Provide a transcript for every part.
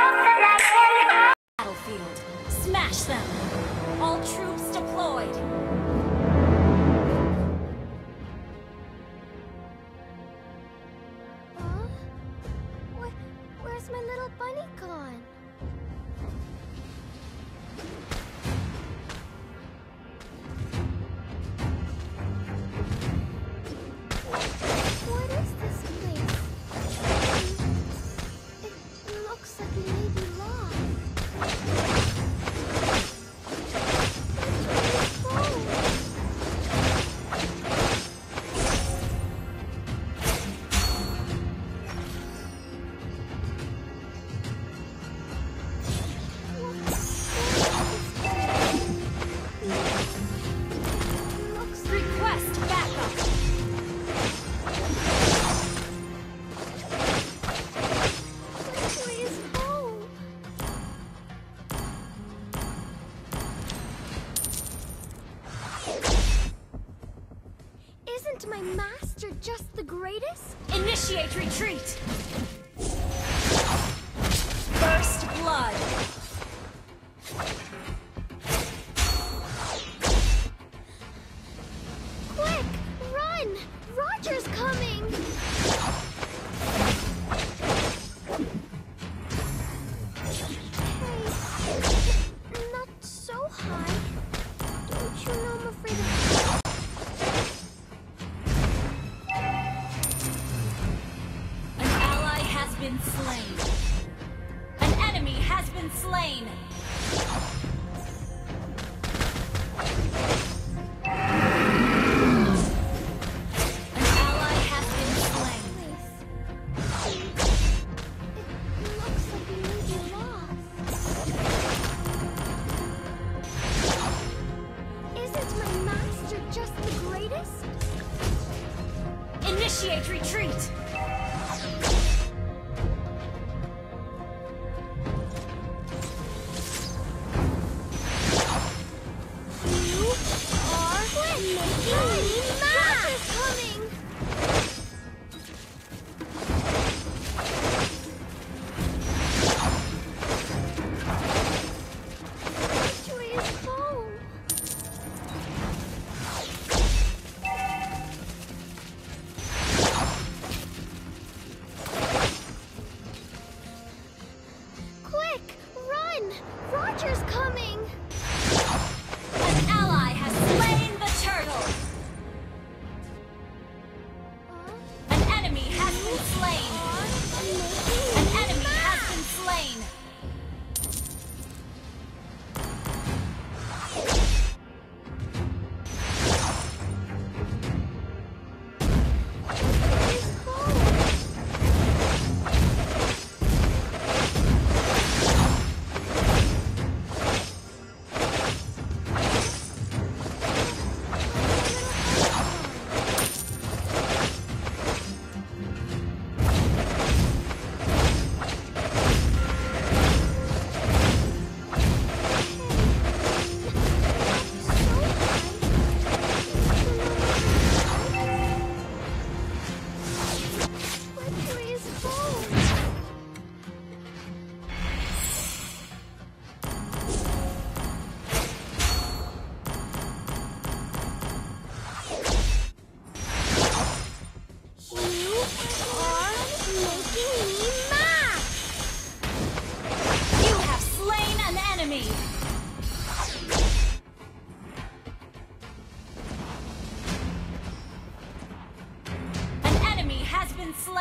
Thank you. Isn't my master just the greatest? Initiate retreat! First blood! slain. An enemy has been slain.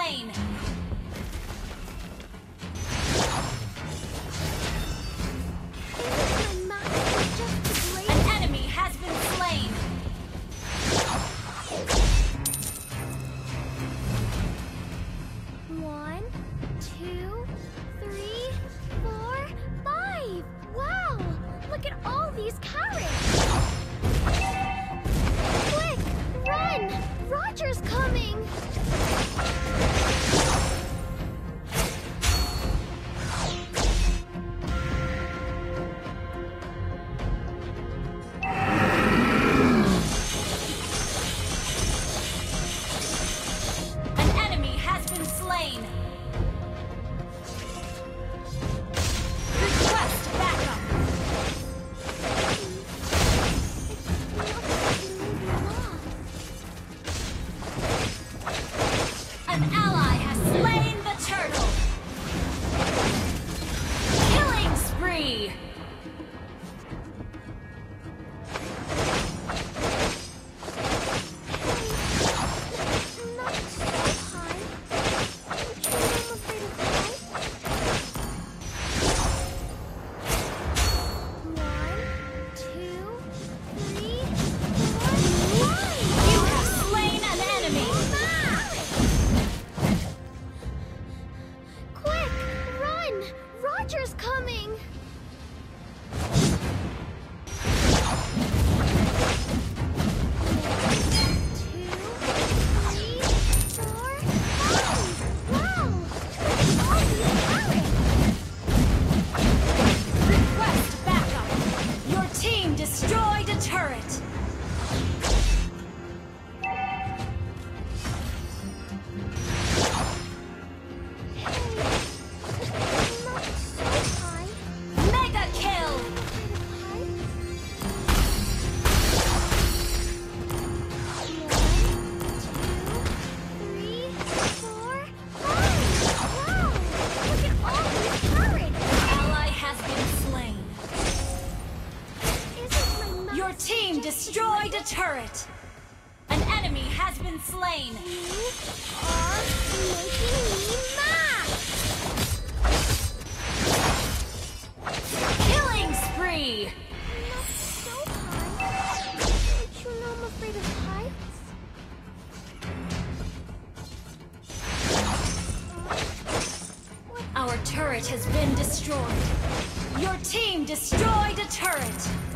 mine! an hour. Run! Roger's coming! Destroyed a turret. An enemy has been slain. Killing spree. Don't you afraid of pipes? Our turret has been destroyed. Your team destroyed a turret.